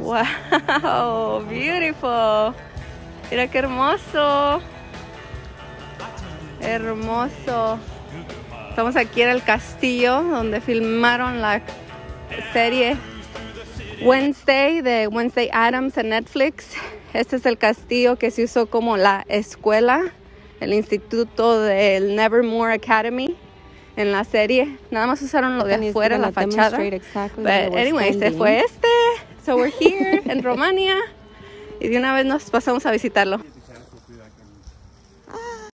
Wow, beautiful. Mira qué hermoso. Hermoso. Estamos aquí en el castillo donde filmaron la serie Wednesday de Wednesday Adams en Netflix. Este es el castillo que se usó como la escuela, el instituto del Nevermore Academy en la serie. Nada más usaron lo de afuera, la fachada. But anyway, se fue este. So we're here en Romania y de una vez nos pasamos a visitarlo.